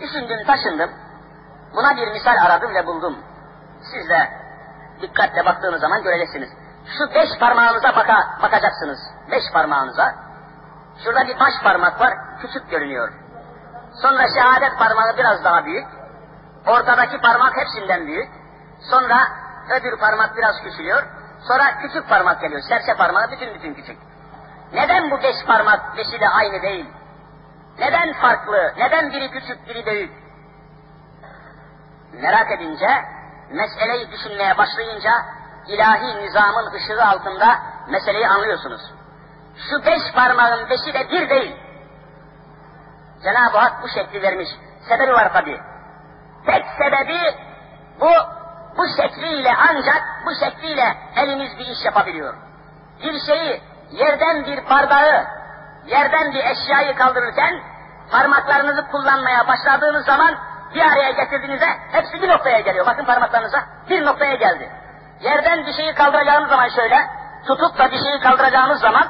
Düşündüm, taşındım. Buna bir misal aradım ve buldum. Siz de dikkatle baktığınız zaman göreceksiniz. Şu beş parmağınıza baka, bakacaksınız. Beş parmağınıza. Şurada bir baş parmak var, küçük görünüyor. Sonra şehadet parmağı biraz daha büyük. Ortadaki parmak hepsinden büyük. Sonra öbür parmak biraz küçülüyor. Sonra küçük parmak geliyor. Serçe parmağı bütün bütün küçük. Neden bu beş parmak beşi de aynı değil? Neden farklı? Neden biri küçük, biri büyük? Merak edince, meseleyi düşünmeye başlayınca, ilahi nizamın ışığı altında meseleyi anlıyorsunuz. Şu beş parmağın beşi de bir değil. Cenab-ı Hak bu şekli vermiş. Sebebi var tabi. Tek sebebi bu, bu şekliyle ancak bu şekliyle elimiz bir iş yapabiliyor. Bir şeyi, yerden bir bardağı, yerden bir eşyayı kaldırırken parmaklarınızı kullanmaya başladığınız zaman bir araya getirdiğinizde hepsi bir noktaya geliyor. Bakın parmaklarınıza bir noktaya geldi. Yerden bir şeyi kaldıracağınız zaman şöyle, tutup da bir şeyi kaldıracağınız zaman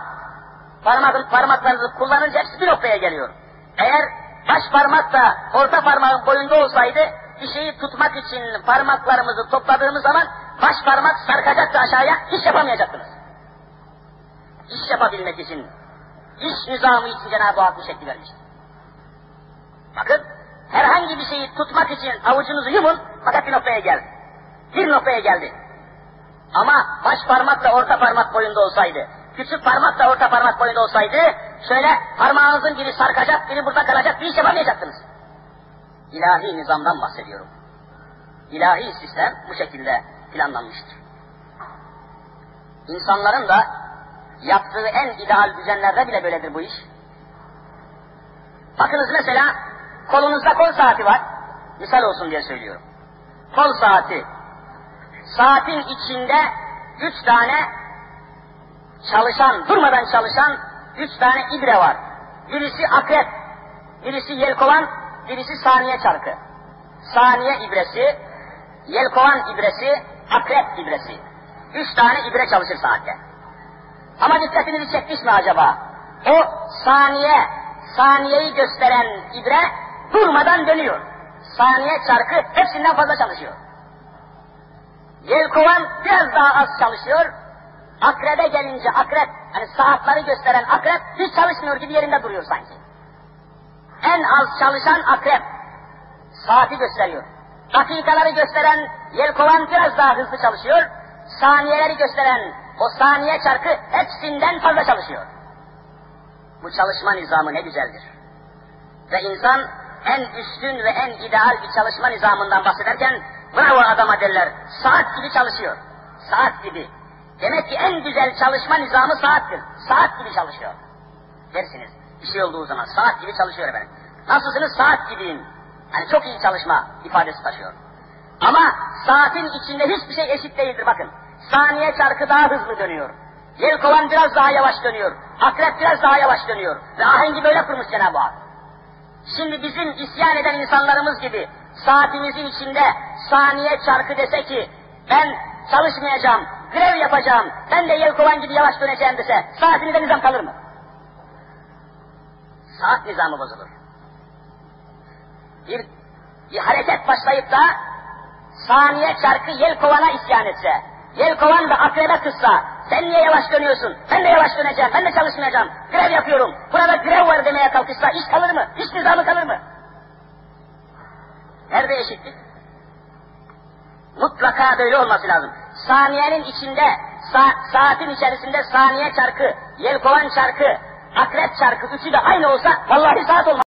parmak, parmaklarınızı kullanınca hepsi bir noktaya geliyor. Eğer baş parmak da orta parmağın boyunda olsaydı bir şeyi tutmak için parmaklarımızı topladığımız zaman baş parmak sarkacaktı aşağıya, hiç yapamayacaktınız. İş yapabilmek için, iş nizamı için Cenab-ı Hak bu şekli vermiştir. Bakın, herhangi bir şeyi tutmak için avucunuzu yumun, fakat bir noktaya geldi. Bir noktaya geldi. Ama baş parmak da orta parmak boyunda olsaydı, küçük parmak da orta parmak boyunda olsaydı, şöyle parmağınızın biri sarkacak, biri burada kalacak, bir iş yapamayacaktınız. İlahi nizamdan bahsediyorum. İlahi sistem bu şekilde planlanmıştır. İnsanların da yaptığı en ideal düzenlerde bile böyledir bu iş. Bakınız mesela kolunuzda kol saati var. Misal olsun diye söylüyorum. Kol saati. Saatin içinde üç tane çalışan, durmadan çalışan üç tane ibre var. Birisi akrep, birisi yelkovan, birisi saniye çarkı. Saniye ibresi, yelkovan ibresi, akrep ibresi. Üç tane ibre çalışır saatte. Ama dikkatinizi çekmiş mi acaba? O saniye, saniyeyi gösteren ibre durmadan dönüyor. Saniye çarkı hepsinden fazla çalışıyor. Yelkovan biraz daha az çalışıyor. Akrebe gelince akrep, hani saatleri gösteren akrep hiç çalışmıyor gibi yerinde duruyor sanki. En az çalışan akrep saati gösteriyor. Dakikaları gösteren yelkovan biraz daha hızlı çalışıyor. Saniyeleri gösteren o saniye çarkı hepsinden fazla çalışıyor. Bu çalışma nizamı ne güzeldir. Ve insan en üstün ve en ideal bir çalışma nizamından bahsederken bravo adama derler. Saat gibi çalışıyor. Saat gibi. Demek ki en güzel çalışma nizamı saattir. Saat gibi çalışıyor. Dersiniz. Bir şey olduğu zaman saat gibi çalışıyor efendim. Nasılsınız? Saat gibiyim. Yani çok iyi çalışma ifadesi taşıyor. Ama saatin içinde hiçbir şey eşit değildir bakın. Saniye çarkı daha hızlı dönüyor. Yelkovan biraz daha yavaş dönüyor. Akrep biraz daha yavaş dönüyor. Ve ahengi böyle kurmuş Cenab-ı Hak. Şimdi bizim isyan eden insanlarımız gibi saatimizin içinde saniye çarkı dese ki ben çalışmayacağım, grev yapacağım, ben de yelkovan gibi yavaş döneceğim dese saatimizde nizam kalır mı? Saat nizamı bozulur. Bir, bir hareket başlayıp da saniye çarkı yelkovana isyan etse, yelkovan da akrebe kızsa, sen niye yavaş dönüyorsun, ben de yavaş döneceğim, ben de çalışmayacağım, grev yapıyorum, burada grev var demeye kalkışsa iş kalır mı, iş nizamı kalır mı? Nerede eşitlik? Mutlaka böyle olması lazım. Saniyenin içinde, sa saatin içerisinde saniye çarkı, yelkovan çarkı, akrep çarkı üçü de aynı olsa vallahi saat olmaz.